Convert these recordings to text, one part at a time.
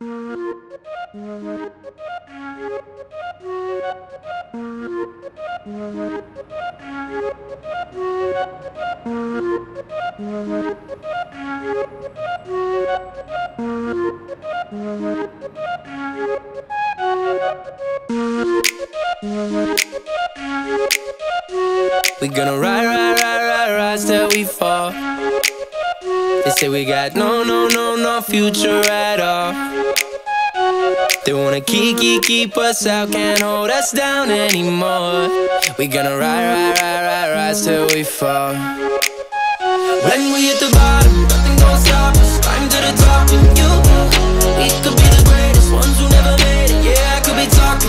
We gonna ride, ride, ride, ride, ride till we fall. They say we got no, no, no, no future at all. They wanna keep, keep, keep us out, can't hold us down anymore. We gonna ride, ride, ride, ride, ride till we fall. When we hit the bottom, nothing gon' stop us. Climb to the top with you. We could be the greatest ones who never made it. Yeah, I could be talking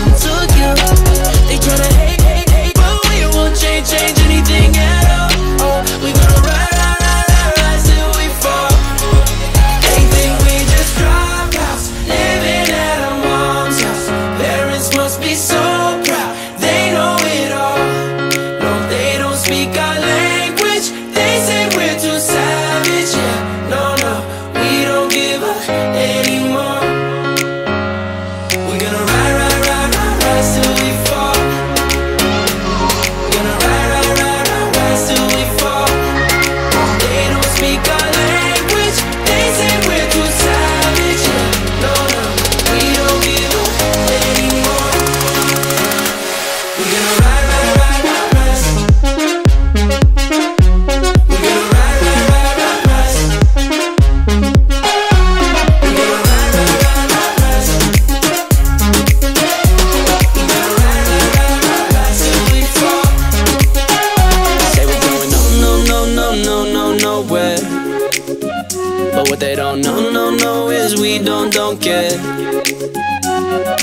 what they don't know, no, no, is we don't, don't care.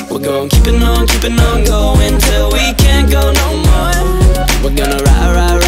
We're going keeping on, keeping on going till we can't go no more. We're gonna ride, ride, ride,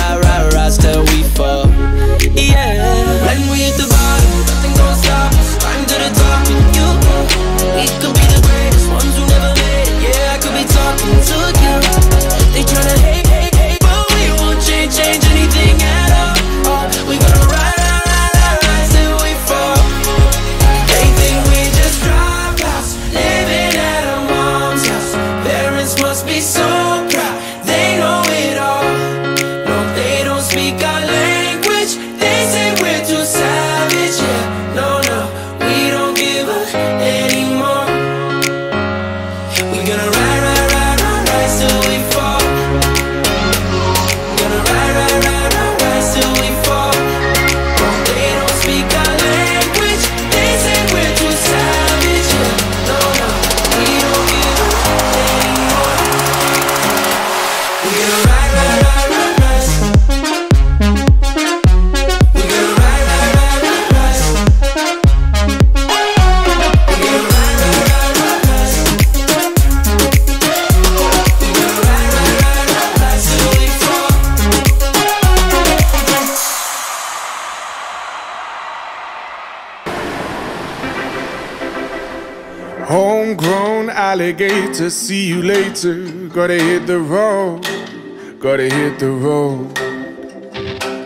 Homegrown alligator, see you later. Gotta hit the road, gotta hit the road.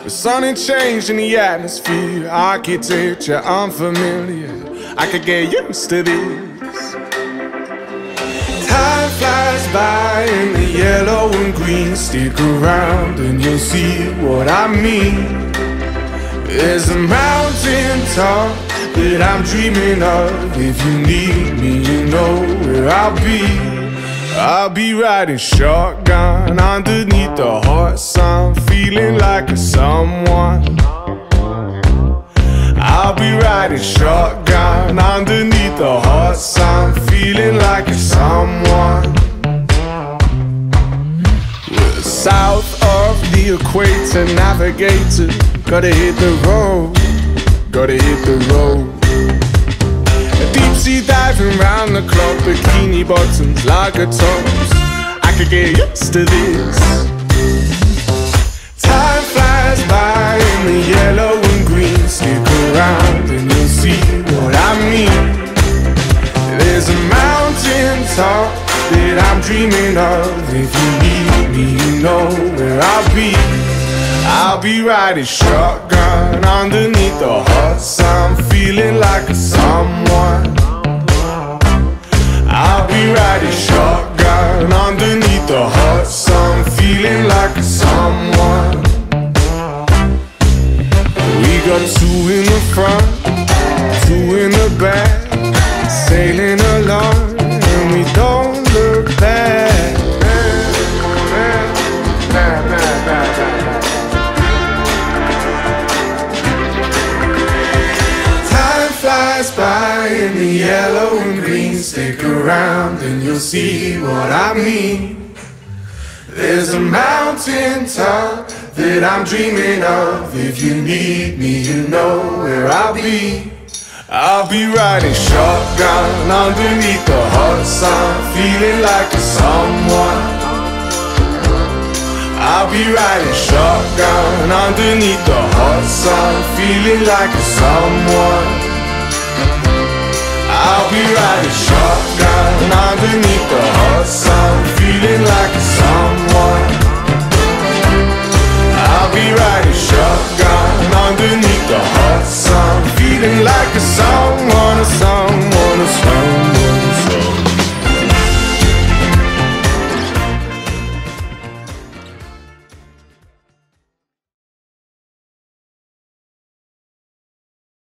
The sun ain't changing the atmosphere, architecture unfamiliar. I could get used to this. Time flies by in the yellow and green. Stick around and you'll see what I mean. There's a mountain top that I'm dreaming of. If you need me, you know where I'll be. I'll be riding shotgun underneath the hot sun, feeling like a someone. I'll be riding shotgun underneath the hot sun, feeling like a someone. We're south of the equator, navigator. Gotta hit the road, gotta hit the road. Deep sea diving round the clock, bikini bottoms, lager tops. I could get used to this. Time flies by in the yellow and green. Stick around and you'll see what I mean. There's a mountain top that I'm dreaming of. If you need me, you know where I'll be. I'll be riding shotgun underneath the hot sun, feeling like a someone. I'll be riding shotgun underneath the hot sun, feeling like a someone. We got two in the front, two in the back, sailing along. In the yellow and green. Stick around and you'll see what I mean. There's a mountain top that I'm dreaming of. If you need me, you know where I'll be. I'll be riding shotgun underneath the hot sun, feeling like a someone. I'll be riding shotgun underneath the hot sun, feeling like a someone. Riding shotgun. underneath the